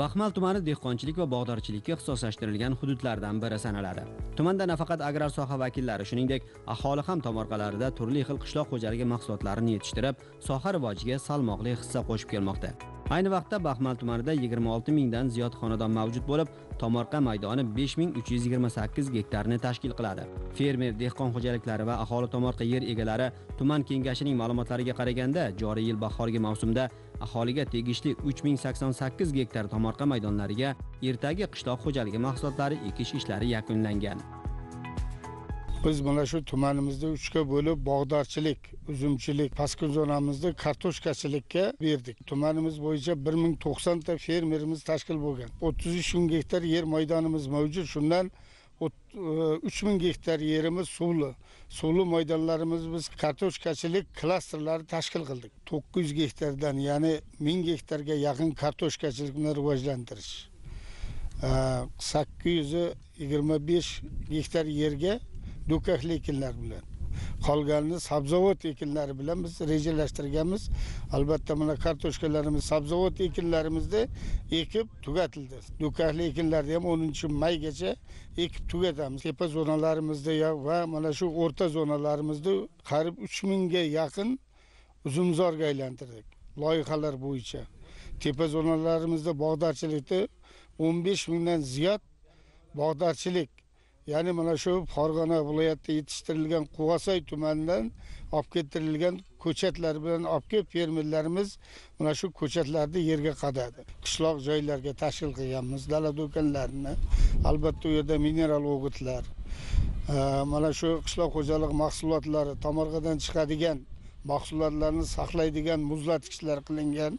baxmal tumani dehqonchilik va bog'dorchilikka ixtisoslashtirilgan hududlardan biri sanaladi. Tumanda nafaqat agrar soha vakillari shuningdek aholi ham tomorqalarida turli xil qishloq xo'jaligi mahsulotlarini yetishtirib soha rivojiga salmoqli hissa qo'shib kelmoqda. Ayni vaqtda baxmal tumanida 26 mingdan ziyod xonadon mavjud bo'lib tomorqa maydoni 5328 gektarni tashkil qiladi. Fermer dehqon xo'jaliklari va aholi tomorqa yer egalari tuman kengashining ma'lumotlariga qaraganda joriy yil bahorgi mavsumda aholiga tegishli 3088 gektar tomorqa maydonlariga ertagi qishloq xo'jaligi mahsulotlari ekish ishlari yakunlangan. Biz mana shu tumanimizda uchga bo'lib bog'dorchilik uzumchilik pastki zonamizda kartoshkachilikka berdik. Tumanimiz bo'yicha bir ming to'qsonta fermerimiz tashkil bo'lgan. O'ttiz uch ming gektar yer maydonimiz mavjud. Shundan uch ming e, gektar yerimiz suvli suvli maydonlarimiz biz kartoshkachilik klasterlari tashkil qildik. To'qqiz yuz gektardan ya'ni ming gektarga yaqin kartoshkachilikni rivojlantirish. E, sakkiz yuz yigirma besh gektar yerga do'kakli ekinlar bilan. Qolganini sabzavot ekinlari bilan biz rejalashtirganmiz. Albatta mana kartoshkalarimiz sabzavot ekinlarimizda ekib tugatildi. Do'kakli ekinlarni ham o'ninchi maygacha ekib tugatamiz. Tepa zonalarimizda va mana shu o'rta zonalarimizda qariyb uch mingga yaqin uzumzorga aylantirdik loyihalar bo'yicha. Tepa zonalarimizda bog'darchilikda o'n besh mingdan ziyod bog'dorchilik ya'ni mana shu farg'ona viloyatida yetishtirilgan quvasoy tumanidan olib keltirilgan ko'chatlar bilan olib kelib fermerlarimiz mana shu ko'chatlarni yerga qadadi qishloq joylarga tashkil qilganmiz dala do'konlarini albatta u yerda mineral o'g'itlar mana e, shu qishloq xo'jaligi mahsulotlari tomorqadan chiqadigan mahsulotlarni saqlaydigan muzlatgichlar qilingan.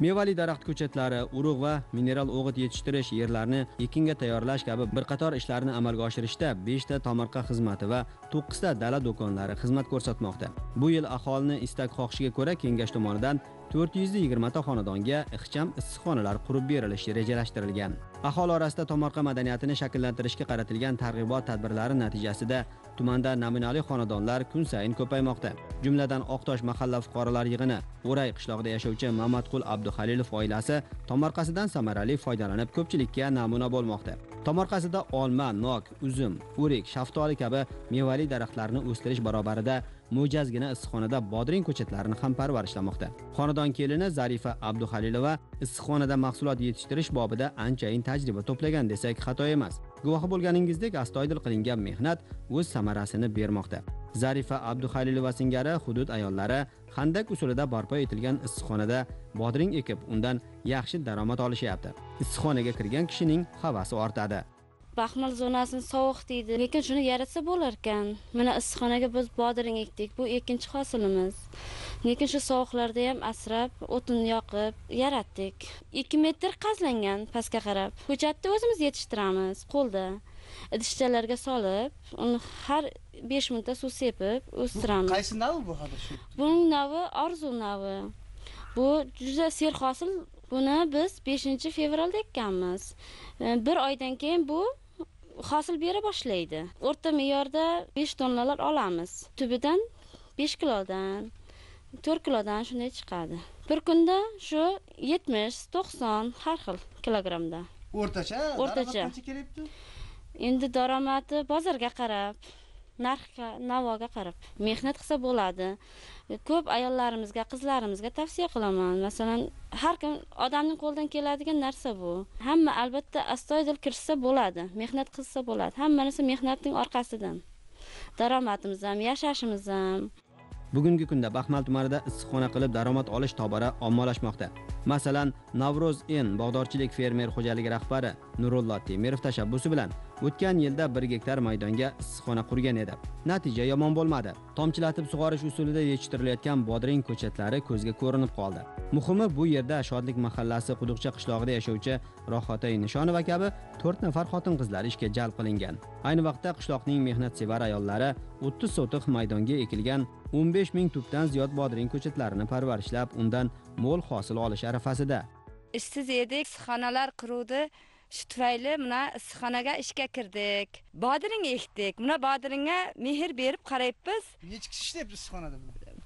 Mevali daraxt ko'chatlari urug' va mineral o'g'it yetishtirish yerlarni ekinga tayyorlash kabi bir qator ishlarni amalga oshirishda beshta tomorqa xizmati va to'qqizta dala do'konlari xizmat ko'rsatmoqda. Bu yil aholini istak xohishiga ko'ra kengash tomonidan 420 ta xonadonga ixcham issiqxonalar qurib berilishi rejalashtirilgan. Aholi orasida tomorqa madaniyatini shakllantirishga qaratilgan targ'ibot tadbirlari natijasida tumanda namunali xonadonlar kun sayin ko'paymoqda. Jumladan oqtosh mahalla fuqarolar yig'ini o'ray qishlog'ida yashovchi mamatqul abduhalilov oilasi tomorqasidan samarali foydalanib ko'pchilikka namuna bo'lmoqda. Tomorqasida olma nok uzum o'rik shaftoli kabi mevali daraxtlarni o'stirish barobarida mo'jazgina issiqxonada bodring ko'chatlarini ham parvarishlamoqda xonadon kelini zarifa abduhalilova issiqxonada mahsulot yetishtirish bobida anchayin tajriba to'plagan desak xato emas. Guvohi bo'lganingizdek astoydil qilingan mehnat o'z samarasini bermoqda. Zarifa abduhalilova singari hudud ayollari handak usulida barpo etilgan issiqxonada bodring ekib undan yaxshi daromad olishyapti. Issiqxonaga kirgan kishining havasi ortadi. Baxmal zonasini sovuq deydi. Lekin shuni yaratsa bo'lar ekan mana issiqxonaga biz bodring ekdik. Bu ikkinchi hosilimiz. Lekin shu sovuqlarda ham asrab o'tin yoqib yaratdik. Ikki metr qazlangan pastga qarab. Ko'chatni o'zimiz yetishtiramiz qo'lda. Idishchalarga solib uni har besh minutda suv sepib o'stiramiz. qaysi navi bu hozir shu? Buning navi orzu navi. Bu juda serhosil buni biz beshinchi fevralda ekkanmiz. Bir oydan keyin bu hosil bera boshlaydi. O'rta me'yorda besh tonnalar olamiz. Tubidan besh kilodan to'rt kilodan shunday chiqadi. Bir kunda shu yetmish to'qson har xil kilogrammda o'rtacha? O'rtacha. qancha kelyapti endi daromadi bozorga qarab narxga navoga qarab mehnat qilsa bo'ladi. Ko'p ayollarimizga qizlarimizga tavsiya qilaman. Masalan har kim odamning qo'lidan keladigan narsa bu. Hamma albatta astoydil kirishsa bo'ladi mehnat qilsa bo'ladi. Hamma narsa mehnatning orqasidan. Daromadimiz ham yashashimiz ham. Bugungi kunda baxmal tumanida issiqxona qilib daromad olish tobora ommalashmoqda. Masalan navro'z n bog'dorchilik fermer xo'jaligi rahbari nurullo temirov tashabbusi bilan o'tgan yilda bir gektar maydonga issiqxona qurgan edi. Natija yomon bo'lmadi. Tomchilatib sug'orish usulida yetishtirilayotgan bodring ko'chatlari ko'zga ko'rinib qoldi. Muhimi bu yerda shodlik mahallasi quduqcha qishlog'ida yashovchi rohatay nishonova kabi to'rt nafar xotin qizlar ishga jalb qilingan. Ayni vaqtda qishloqning mehnatsevar ayollari o'ttiz sotix maydonga ekilgan 15 ming tubdan ziyod bodring ko'chatlarini parvarishlab undan mo'l hosil olish arafasida. Ishsiz edik issiqxonalar quruvdi. Shu tufayli mana issiqxonaga ishga kirdik. Bodring ekdik. Mana bodringga mehr berib qarayapmiz. Necha kishi ishlayapti issiqxonada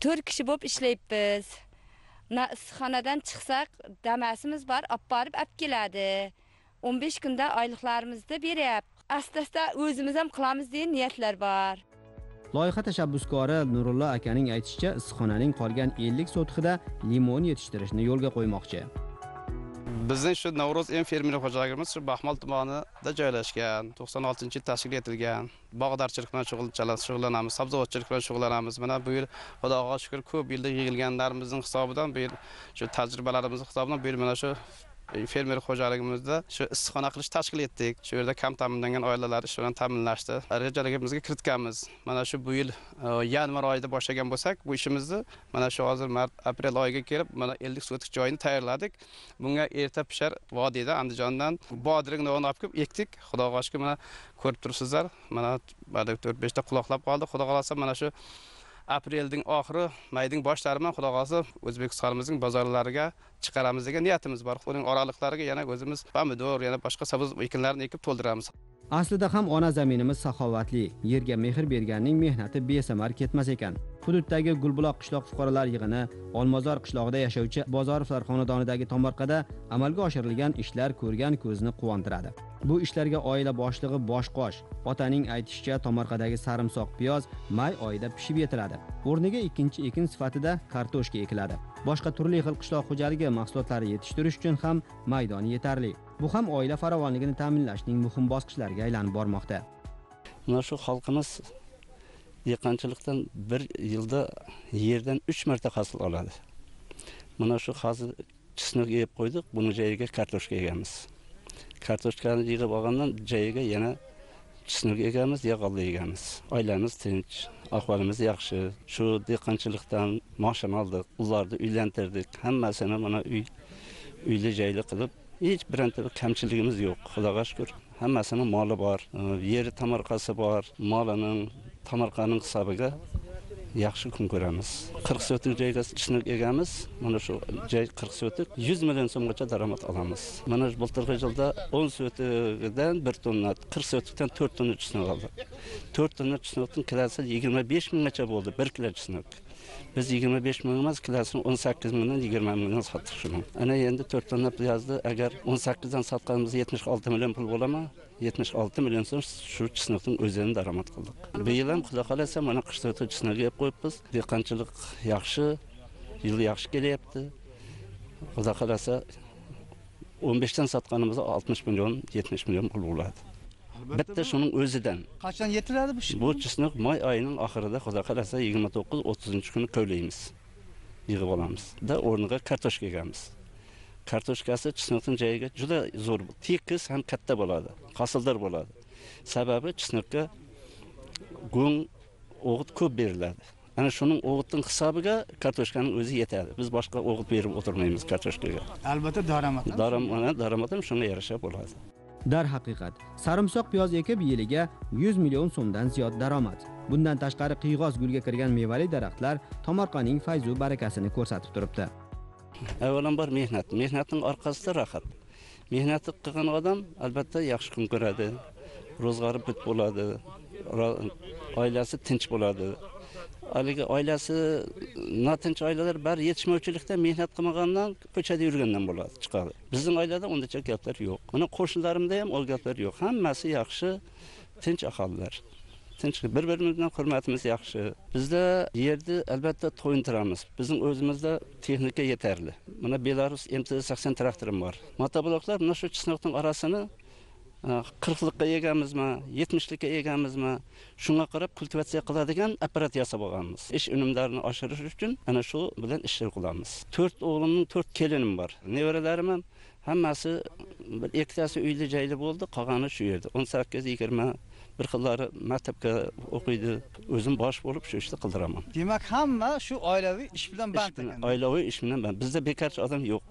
to'rt kishi bo'lib ishlayapmiz. Mana issiqxonadan chiqsak damasimiz bor olib borib olib keladi. O'n besh kunda oyliqlarimizni beryapti. Asta asta o'zimiz ham qilamiz degan niyatlar bor loyiha tashabbuskori nurullo akaning aytishicha issiqxonaning qolgan 50 sotixida limon yetishtirishni yo'lga qo'ymoqchi. Bizning shu navro'z m fermer xo'jaligimiz shu baxmal tumanida joylashgan 96 yil tashkil etilgan. Bog'dorchilik bilan shug'ullanamiz sabzavotchilik bilan shug'ullanamiz. Mana bu yil xudoga shukur ko'p yilda yig'ilganlarimizning hisobidan bu yil shu tajribalarimiz hisobidan bu yil mana shu E, fermer xo'jaligimizda shu issiqxona qilish tashkil etdik. Shu yerda kam ta'minlangan oilalar ish bilan ta'minlashdi. E, rejaligimizga kiritganmiz. Mana shu bu yil e, yanvar oyida boshlagan bo'lsak bu ishimizni mana shu hozir mart aprel oyiga kelib mana 50 sotik joyni tayyorladik. Bunga erta pishar vodiyda andijondan bodring novini olib kelib ekdik. Xudoga shukur mana ko'rib turibsizlar. Mana mana to'rt beshta quloqlab qoldi. Xudo xohlasa mana shu aprelning oxiri mayning boshlari bilan xudo xohlasa o'zbekistonimizning bozorlariga chiqaramiz degan niyatimiz bor. Uning oraliqlariga yana o'zimiz pomidor yana boshqa sabz ekinlarini ekib to'ldiramiz. Aslida ham ona zaminimiz saxovatli yerga mehr berganning mehnati besamar ketmas ekan. Hududdagi gulbuloq qishloq fuqarolar yig'ini olmozor qishlog'ida yashovchi bozorovlar xonadonidagi tomorqada amalga oshirilgan ishlar ko'rgan ko'zni quvontiradi. Bu ishlarga oila boshlig'i bosh qosh otaning aytishicha tomorqadagi sarimsoq piyoz may oyida pishib yetiladi. O'rniga ikkinchi ekin sifatida kartoshka ekiladi. Boshqa turli xil qishloq xo'jaligi mahsulotlari yetishtirish uchun ham maydon yetarli. Bu ham oila farovonligini ta'minlashning muhim bosqichlariga aylanib bormoqda. Mana shu xalqimiz dehqonchilikdan bir yilda yerdan uch marta hosil oladi. Mana shu hozir chisnak yeb qo'ydik buni joyiga kartoshka egamiz. Kartoshkani yig'ib olgandan joyiga yana chisnak egamiz yog'olli egamiz. Oilamiz tinch ahvolimiz yaxshi. Shu dehqonchilikdan moshina oldik ularni uylantirdik. Hammasini mana uy uyli joyli qilib hech bironta bir kamchiligimiz yo'q xudoga shukur hammasini moli bor yeri tomorqasi bor molining tomorqaning hisobiga yaxshi kun ko'ramiz. Qirq sotik joyga chisnak egamiz. Mana shu joy qirq sotik yuz million so'mgacha daromad olamiz. Mana shu былтырғы yilda o'n sotigidan bir tonna qirq sotikdan to'rt tonna chisnak oldik to'rt tonna chisnakning kilosi yigirma besh minggacha bo'ldi bir kilo chisnak biz yigirma besh ming emas kilosini o'n sakkiz mingdan yigirma mingdan sotdik shuni. Ana endi to'rt tonna piyozni agar o'n sakkizdan sotganimizda yetmish olti million pul bo'ladimi? Yetmish olti million so'm shu chisnakning o'zini daromad qildik. Bu yil ham xudo xohlasa mana qishda chisnak yeb qo'yibmiz. Dehqonchilik yaxshi yil yaxshi kelyapti. Xudo xohlasa o'n beshdan sotganimizda oltmish million yetmish million pul bo'ladi. Bitta shuning o'zidan. Qachon yetiladi bu bu chisnak may oyining oxirida xudo xohlasa yigirma to'qqiz o'ttizinchi kuni kovlaymiz yig'ib olamiz da o'rniga kartoshka egamiz. Kartoshkasi chisnakning joyiga juda zo'r tekis ham katta bo'ladi hosildor bo'ladi. Sababi chisnakka go'ng o'g'it ko'p beriladi. Ana shuning o'g'itning hisobiga kartoshkaning o'zi yetadi. Biz boshqa o'g'it berib o'tirmaymiz kartoshkaga. Albatta daromad daromad daromad ham shunga yarasha bo'ladi darhaqiqat sarimsoq piyoz ekib yiliga 100 million so'mdan ziyod daromad. Bundan tashqari qiyg'os gulga kirgan mevali daraxtlar tomorqaning fayzu barakasini ko'rsatib turibdi. Avvalambor mehnat. Mehnatning orqasida rohat mehnat qilgan odam albatta yaxshi kun ko'radi ro'zg'ori put bo'ladi oilasi tinch bo'ladi. Haligi oilasi notinch oilalar bari yetishmovchilikda mehnat qilmagandan ko'chada yurgandan bo'ladi chiqadi. Bizning oilada undacha gaplar yo'q. Mana qo'shnilarimda ham u gaplar yo'q. Hammasi yaxshi tinch aholilar tinch bir birimizdan hurmatimiz yaxshi. Bizda yerni albatta to'yintiramiz. Bizning o'zimizda texnika yetarli. Mana belarus mtz sakson traktorim bor. Motobloklar mana shu chisnoqning orasini qirqlikqa egamizmi yetmishlikka egamizmi shunga qarab kultivatsiya qiladigan apparat yasab olganmiz ish unumlarini oshirish uchun ana shu bilan ish qilamiz. To'rt o'g'limning to'rt kelinim bor. Nevaralarim ham hammasi bir ikkitasi uyli joyli bo'ldi qolgani shu yerda. o'n sakkiz yigirma bir xillari maktabga o'qiydi. O'zim bosh bo'lib shu ishni qildiraman. Demak hamma shu oilaviy ish bilan band oilaviy ish bilan band. bizda bekorchi odam yo'q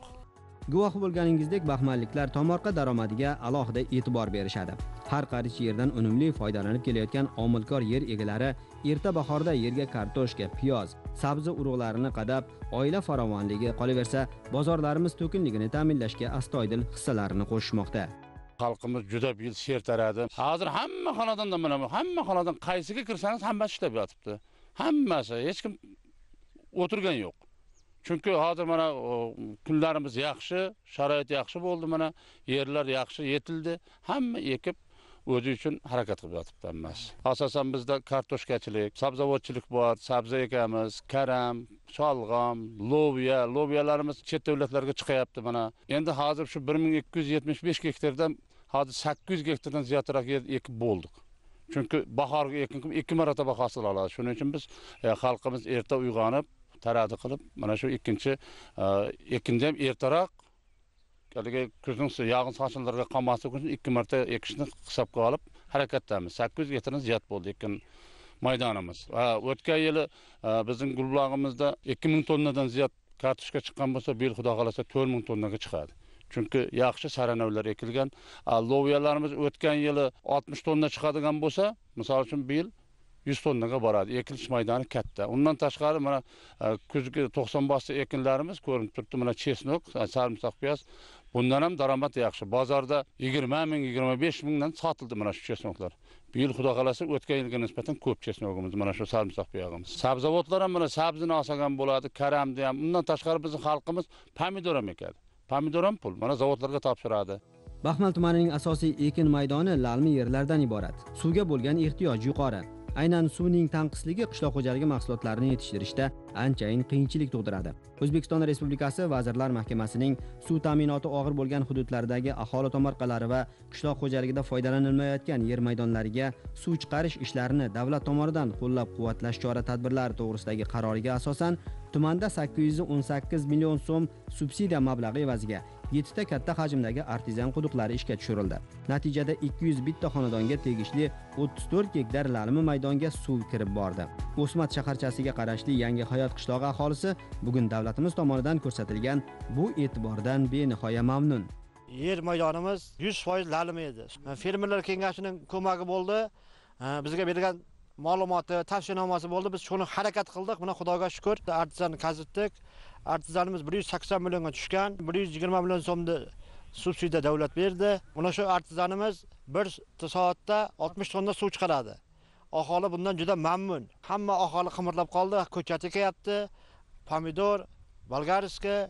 guvohi bo'lganingizdek baxmalliklar tomorqa daromadiga alohida e'tibor berishadi. Har qarich yerdan unumli foydalanib kelayotgan omilkor yer egalari erta bahorda yerga kartoshka piyoz sabzi urug'larini qadab oila farovonligi qolaversa bozorlarimiz to'kinligini ta'minlashga astoydil hissalarini qo'shishmoqda. Xalqimiz juda yil sher taradi. Hozir hamma xonadonda mana bu hamma xonadon qaysiga kirsangiz hammasi ishlab yotibdi. Hammasi hech kim o'tirgan yo'q. Chunki hozir mana kunlarimiz yaxshi sharoit yaxshi bo'ldi mana yerlar yaxshi yetildi. Hamma ekib o'zi uchun harakat qilib yotibdi hammasi. Asosan bizda kartoshkachilik sabzavotchilik bor sabzi ekamiz karam sholg'om loviya. Loviyalarimiz chet davlatlarga chiqyapti mana. Endi hozir shu bir ming ikki yuz yetmish besh gektardan hozir sakkiz yuz gektardan ziyodroq yer ekib bo'ldik. Chunki bahorgi ekin ikki marotaba hosil oladi. Shuning uchun biz e, xalqimiz erta uyg'onib taradi qilib mana shu ikkinchi e, ekinni ham ertaroq haligi kuzning yog'in sochinlarga qolmaslik uchun ikki marta ekishni hisobga olib harakatdamiz. Sakkiz yuz gektardan ziyod bo'ldi ekin maydonimiz. Va o'tgan yili e, bizning gulbog'imizda ikki ming tonnadan ziyod kartoshka chiqqan bo'lsa bu yil xudo xohlasa to'rt ming tonnaga chiqadi. Chunki yaxshi saranavlar ekilgan. Loviyalarimiz o'tgan yili oltmish tonna chiqadigan bo'lsa misol uchun bu yil yuz tonnaga boradi. Ekilish maydoni katta. Undan tashqari mana e, kuzgi to'qson bosli ekinlarimiz ko'rinib turibdi. Mana chesnok e, sarimsoq piyoz bundan ham daromad yaxshi. Bozorda yigirma ming yigirma besh mingdan sotildi mana shu chesnoklar. Bu yil xudo xohlasa o'tgan yilga nisbatan ko'p chesnogimiz mana shu sarimsoq piyog'imiz sabzavotlar ham mana sabzini olsak ham bo'ladi karamni ham. Undan tashqari bizni xalqimiz pomidor ham ekadi. Pomidor ham pul. Mana zavodlarga topshiradi. Baxmal tumanining asosiy ekin maydoni lalmi yerlardan iborat. Suvga bo'lgan ehtiyoj yuqori. Aynan suvning tanqisligi qishloq xo'jaligi mahsulotlarini yetishtirishda anchayin qiyinchilik tug'diradi. O'zbekiston respublikasi vazirlar mahkamasining suv ta'minoti og'ir bo'lgan hududlardagi aholi tomorqalari va qishloq xo'jaligida foydalanilmayotgan yer maydonlariga suv chiqarish ishlarini davlat tomonidan qo'llab quvvatlash chora tadbirlari to'g'risidagi qaroriga asosan tumanda 818 million so'm subsidiya mablag'i evaziga yettita katta hajmdagi artizan quduqlari ishga tushirildi. Natijada 201 ta xonadonga tegishli 34 gektar lalmi maydonga suv kirib bordi. O'smat shaharchasiga qarashli yangi hayot qishlog'i aholisi bugun davlatimiz tomonidan ko'rsatilgan bu e'tibordan benihoya mamnun. Yer maydonimiz 100% lalim edi. Fermerlar kengashining ko'magi bo'ldi. Bizga berilgan ma'lumoti tavsiyanomasi bo'ldi. Biz shuni harakat qildik. Mana xudoga shukur. Artizan kazitdik. Artizanimiz bir yuz sakson millionga tushgan bir yuz yigirma million so'mni subsidiya davlat berdi. Mana shu artizanimiz bir soatda oltmish tonna suv chiqaradi. Aholi bundan juda mamnun. Hamma aholi qimirlab qoldi ko'chat ekyapti pomidor bolgariskiy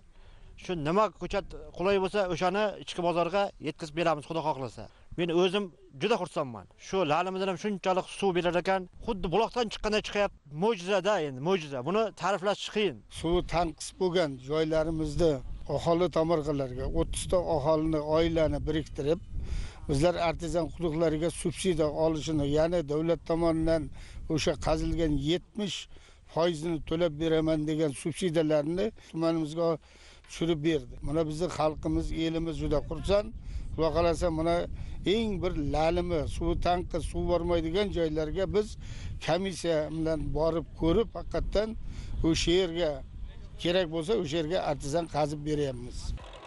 shu nima ko'chat qulay bo'lsa o'shani ichki bozorga yetkazib beramiz xudo xohlasa. Men o'zim juda xursandman. Shu lalimizdan ham shunchalik suv berar ekan. Xuddi buloqdan chiqqanday chiqyapti mo'jizada endi mo'jiza. Buni ta'riflash qiyin suvi tanqis bo'lgan joylarimizda aholi tomorqalarga o'ttizta aholini oilani biriktirib bizlar artezan quduqlariga subsidiya olishini ya'ni davlat tomonidan o'sha qazilgan yetmish foizini to'lab beraman degan subsidiyalarni tumanimizga tushirib berdi. Mana bizni xalqimiz elimiz juda xursand. Xudo xohlasa mana eng bir lalimi suvi tanqis suv bormaydigan joylarga biz komissiya bilan borib ko'rib haqiqatdan o'sha yerga kerak bo'lsa o'sha yerga artizan qazib beryapmiz.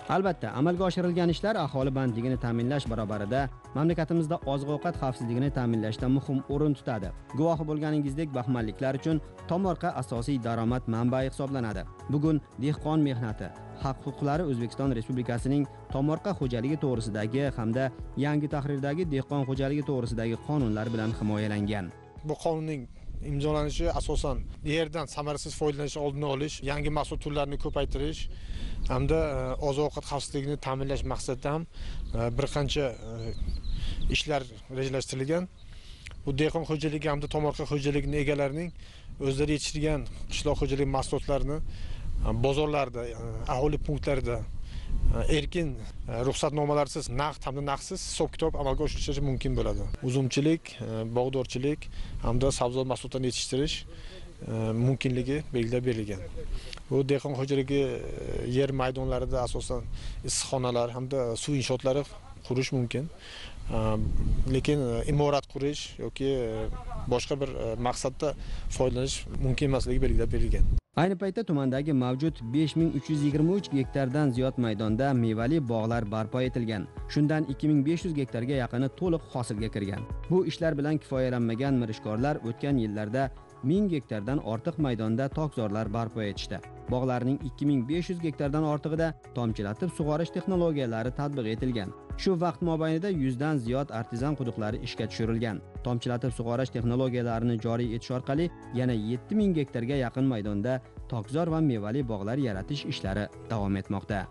Albatta amalga oshirilgan ishlar aholi bandligini ta'minlash barobarida mamlakatimizda oziq ovqat xavfsizligini ta'minlashda muhim o'rin tutadi. Guvohi bo'lganingizdek baxmalliklar uchun tomorqa asosiy daromad manbai hisoblanadi. Bugun dehqon mehnati haq huquqlari o'zbekiston respublikasining tomorqa xo'jaligi to'g'risidagi hamda yangi tahrirdagi dehqon xo'jaligi to'g'risidagi qonunlar bilan himoyalangan. Bu qonunning imzolanishi asosan yerdan samarasiz foydalanishni oldini olish yangi mahsulot turlarini ko'paytirish hamda e, oziq ovqat xavfsizligini ta'minlash maqsadida ham e, bir qancha e, ishlar rejalashtirilgan. Bu dehqon xo'jaligi hamda tomorqa xo'jaligini egalarining o'zlari yetishtirgan qishloq xo'jaligi mahsulotlarini bozorlarda aholi punktlarida erkin ruxsatnomalarsiz naqd hamda naqdsiz hisob kitob amalga oshirilishi mumkin bo'ladi uzumchilik bog'dorchilik hamda sabzavot mahsulotlarini yetishtirish mumkinligi belgilab berilgan bu dehqon xo'jaligi yer maydonlarida asosan issiqxonalar hamda suv inshootlari qurish mumkin lekin imorat qurish yoki boshqa bir maqsadda foydalanish mumkin emasligi belgilab berilgan ayni paytda tumandagi mavjud 5323 gektardan ziyod maydonda mevali bog'lar barpo etilgan. Shundan 2500 gektarga yaqini to'liq hosilga kirgan. Bu ishlar bilan kifoyalanmagan mirishkorlar o'tgan yillarda 1000 gektardan ortiq maydonda tokzorlar barpo etishdi. Bog'larning 2500 gektardan ortig'ida tomchilatib sug'orish texnologiyalari tatbiq etilgan. Shu vaqt mobaynida 100 dan ziyod artizan quduqlari ishga tushirilgan. Tomchilatib sug'orish texnologiyalarini joriy etish orqali yana 7000 gektarga yaqin maydonda tokzor va mevali bog'lar yaratish ishlari davom etmoqda.